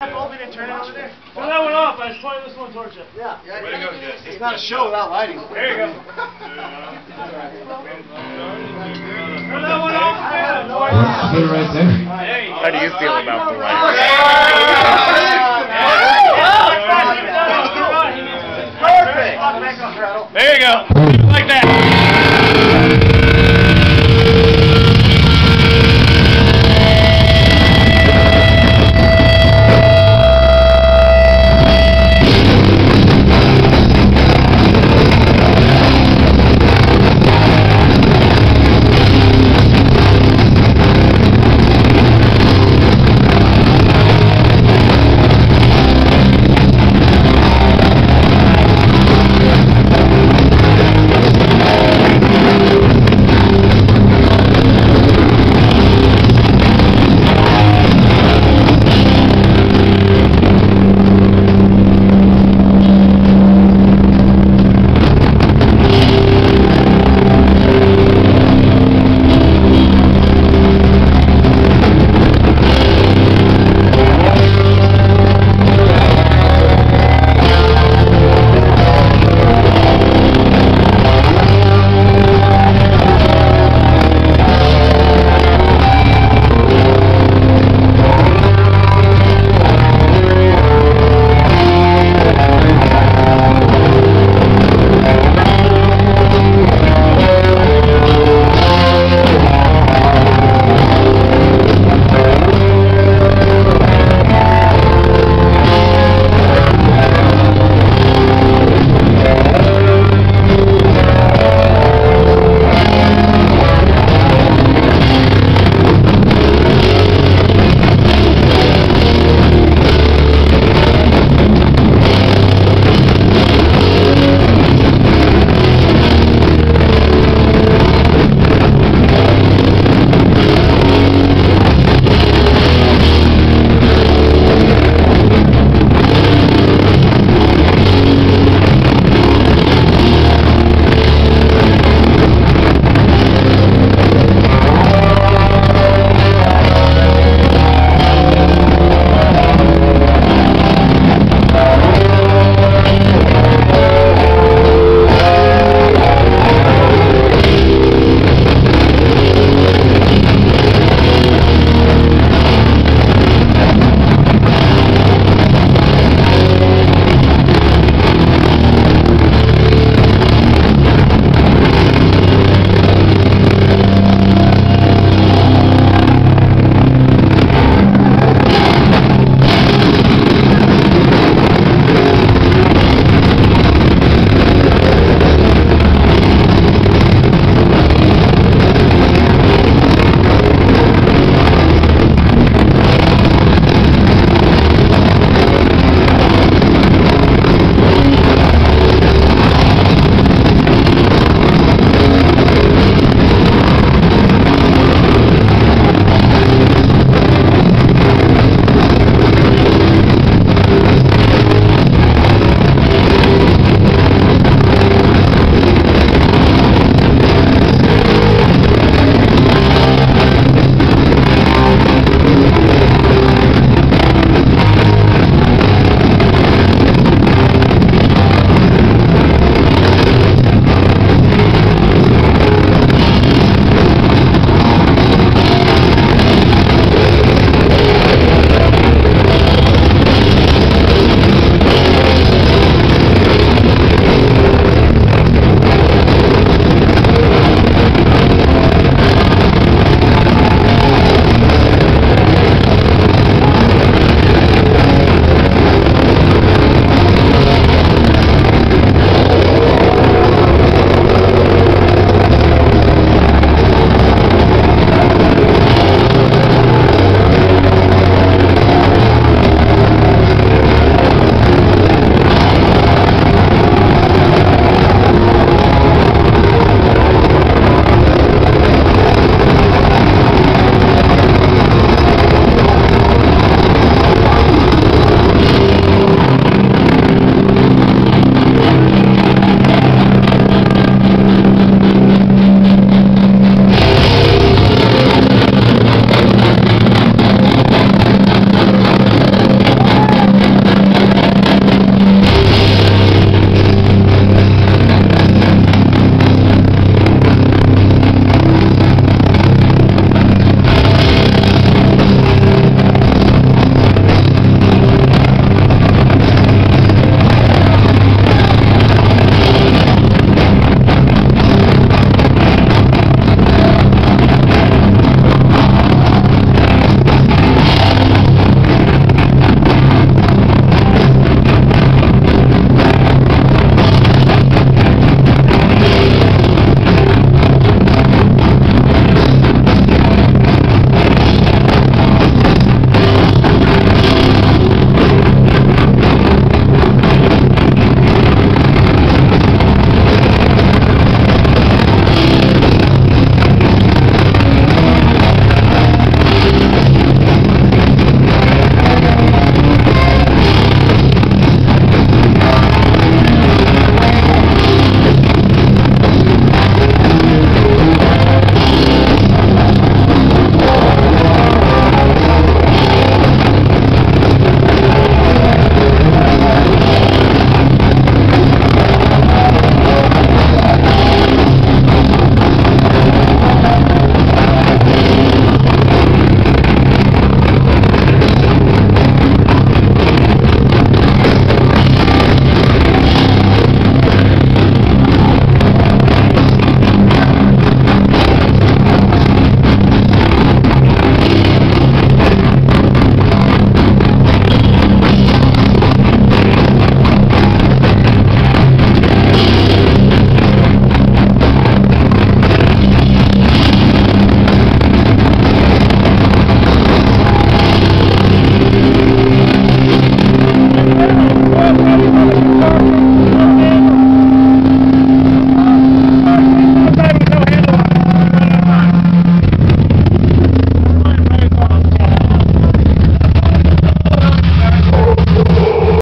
Well, turn that one off. I was pointing this one towards you. Yeah. yeah Way to go, Jess. It's not a show without lighting. There you go. turn that one off. I had it right there. How do you feel about the lighting? Perfect. There you go.